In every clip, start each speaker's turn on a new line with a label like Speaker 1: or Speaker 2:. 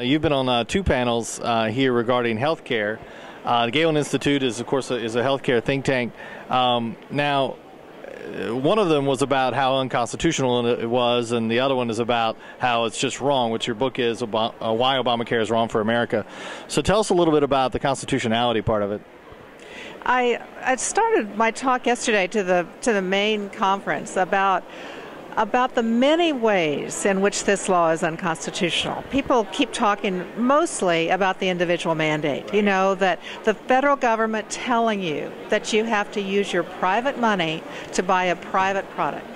Speaker 1: You've been on uh, two panels uh, here regarding health care. Uh, the Galen Institute is, of course, a, is a healthcare think tank. Um, now, uh, one of them was about how unconstitutional it was, and the other one is about how it's just wrong, which your book is about uh, why Obamacare is wrong for America. So tell us a little bit about the constitutionality part of it.
Speaker 2: I, I started my talk yesterday to the to the main conference about about the many ways in which this law is unconstitutional. People keep talking mostly about the individual mandate. You know, that the federal government telling you that you have to use your private money to buy a private product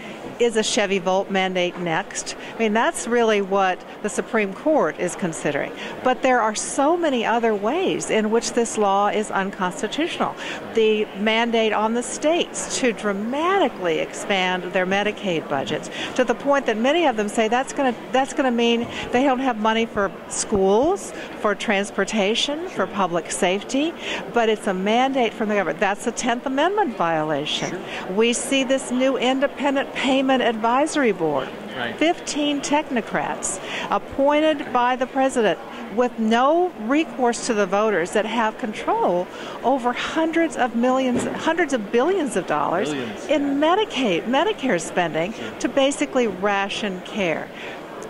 Speaker 2: is a Chevy Volt mandate next? I mean, that's really what the Supreme Court is considering. But there are so many other ways in which this law is unconstitutional. The mandate on the states to dramatically expand their Medicaid budgets to the point that many of them say that's going to that's going to mean they don't have money for schools, for transportation, for public safety, but it's a mandate from the government. That's a 10th Amendment violation. We see this new independent payment Payment Advisory Board. Right. 15 technocrats appointed by the president with no recourse to the voters that have control over hundreds of millions, hundreds of billions of dollars billions. in Medicaid, Medicare spending to basically ration care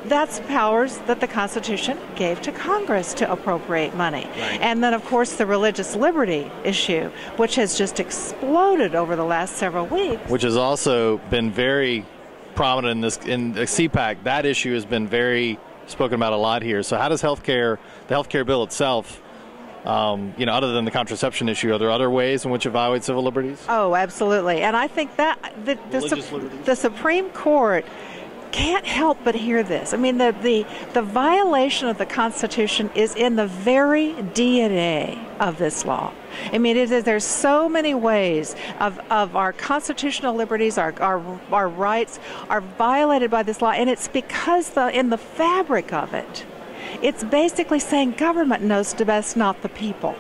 Speaker 2: that's powers that the Constitution gave to Congress to appropriate money. Right. And then, of course, the religious liberty issue, which has just exploded over the last several weeks.
Speaker 1: Which has also been very prominent in this in the CPAC. That issue has been very spoken about a lot here. So, how does healthcare, the healthcare bill itself, um, you know, other than the contraception issue, are there other ways in which it violates civil liberties?
Speaker 2: Oh, absolutely. And I think that the, the, the Supreme Court can't help but hear this. I mean, the, the, the violation of the Constitution is in the very DNA of this law. I mean, it is, there's so many ways of, of our constitutional liberties, our, our, our rights are violated by this law, and it's because the, in the fabric of it, it's basically saying government knows best, not the people.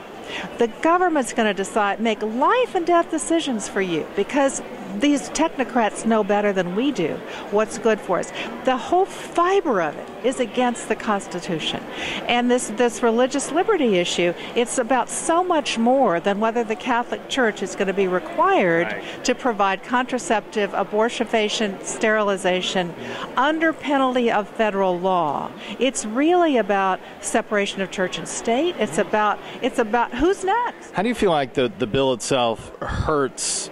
Speaker 2: The government's going to decide, make life and death decisions for you because these technocrats know better than we do what's good for us. The whole fiber of it is against the Constitution. And this, this religious liberty issue, it's about so much more than whether the Catholic Church is going to be required right. to provide contraceptive, abortifacient, sterilization under penalty of federal law. It's really about separation of church and state. It's mm-hmm. about it's about who's next.
Speaker 1: How do you feel like the, the bill itself hurts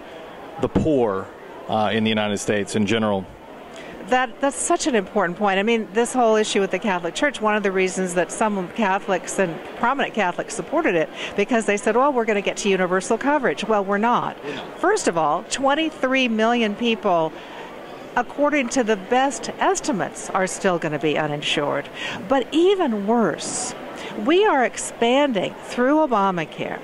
Speaker 1: the poor uh, in the United States in general?
Speaker 2: That that's such an important point. I mean, this whole issue with the Catholic Church. One of the reasons that some Catholics and prominent Catholics supported it because they said, "Well, we're going to get to universal coverage." Well, we're not. First of all, 23 million people according to the best estimates, are still going to be uninsured. But even worse, we are expanding through Obamacare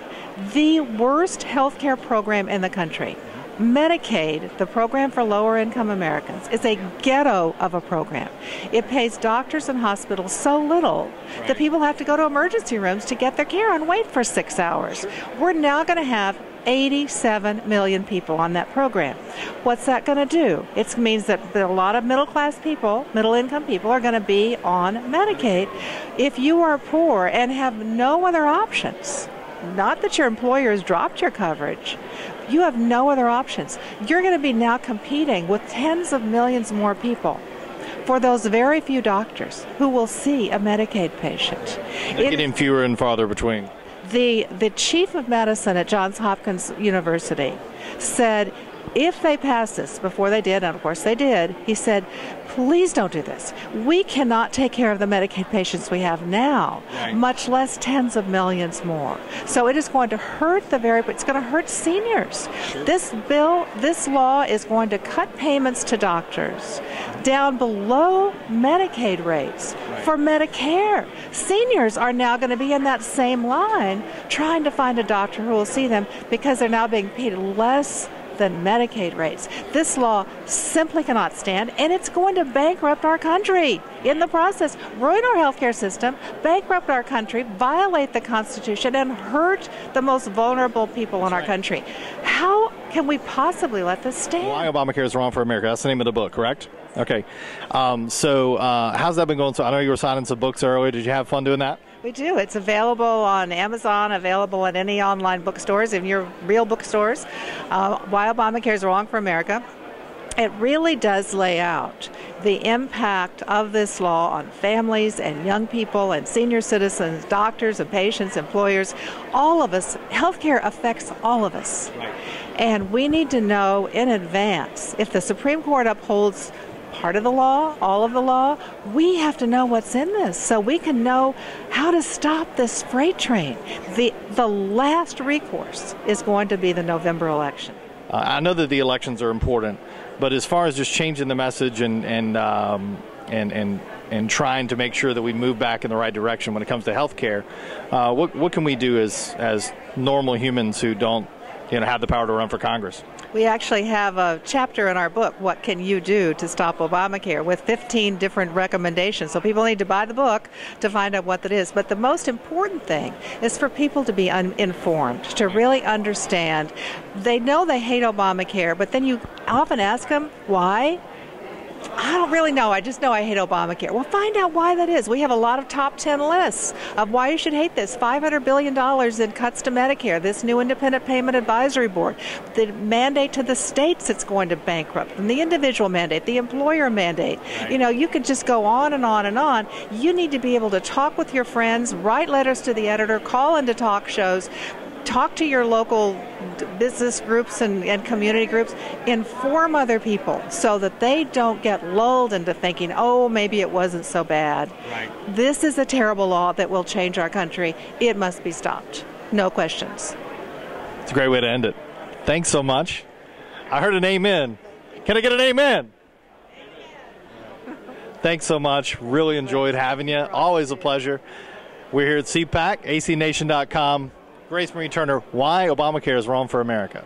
Speaker 2: the worst health care program in the country. Medicaid, the program for lower income Americans, is a ghetto of a program. It pays doctors and hospitals so little right. that people have to go to emergency rooms to get their care and wait for six hours. Sure. We're now going to have 87 million people on that program. What's that going to do? It means that a lot of middle class people, middle income people, are going to be on Medicaid. If you are poor and have no other options, not that your employer has dropped your coverage, you have no other options. You're going to be now competing with tens of millions more people for those very few doctors who will see a Medicaid patient.
Speaker 1: They're getting fewer and farther between.
Speaker 2: The, the chief of medicine at Johns Hopkins University said if they pass this before they did, and of course they did, he said, please don't do this. We cannot take care of the Medicaid patients we have now, right. much less tens of millions more. So it is going to hurt the very, it's going to hurt seniors. Sure. This bill, this law is going to cut payments to doctors down below Medicaid rates right. for Medicare. Seniors are now going to be in that same line trying to find a doctor who will see them because they're now being paid less than Medicaid rates. This law simply cannot stand, and it's going to bankrupt our country in the process, ruin our healthcare system, bankrupt our country, violate the Constitution, and hurt the most vulnerable people in our country. How can we possibly let this stand?
Speaker 1: Why Obamacare is wrong for America. That's the name of the book, correct? Okay. Um, so, uh, how's that been going? So, I know you were signing some books earlier. Did you have fun doing that?
Speaker 2: We do. It's available on Amazon, available at any online bookstores, in your real bookstores. Uh, Why Obamacare is Wrong for America. It really does lay out the impact of this law on families and young people and senior citizens, doctors and patients, employers, all of us. Healthcare affects all of us.
Speaker 1: Right.
Speaker 2: And we need to know in advance if the Supreme Court upholds part of the law, all of the law, we have to know what's in this so we can know how to stop this freight train. The, the last recourse is going to be the November election.
Speaker 1: Uh, I know that the elections are important, but as far as just changing the message and and um, and and and trying to make sure that we move back in the right direction when it comes to health care, uh, what what can we do as as normal humans who don't you know have the power to run for Congress?
Speaker 2: We actually have a chapter in our book, What Can You Do to Stop Obamacare, with 15 different recommendations. So people need to buy the book to find out what that is. But the most important thing is for people to be uninformed, to really understand. They know they hate Obamacare, but then you often ask them, why? I don't really know. I just know I hate Obamacare. Well, find out why that is. We have a lot of top 10 lists of why you should hate this. $500 billion in cuts to Medicare, this new independent payment advisory board, the mandate to the states it's going to bankrupt, and the individual mandate, the employer mandate. Right. You know, you could just go on and on and on. You need to be able to talk with your friends, write letters to the editor, call into talk shows, talk to your local business groups and, and, community groups, inform other people so that they don't get lulled into thinking, oh, maybe it wasn't so bad.
Speaker 1: Right.
Speaker 2: This is a terrible law that will change our country. It must be stopped. No questions.
Speaker 1: It's a great way to end it. Thanks so much. I heard an amen. Can I get an amen? Thanks so much. Really enjoyed having you. Always a pleasure. We're here at CPAC, amconnation.com. Grace Marie Turner, why Obamacare is wrong for America.